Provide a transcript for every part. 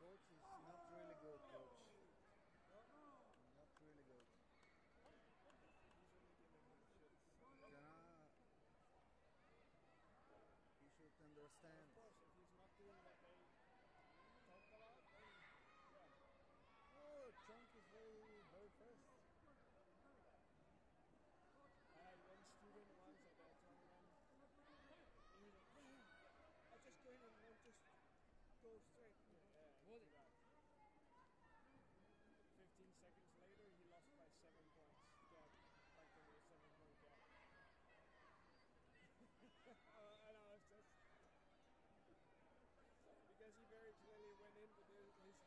coach is not really good coach.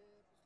relationships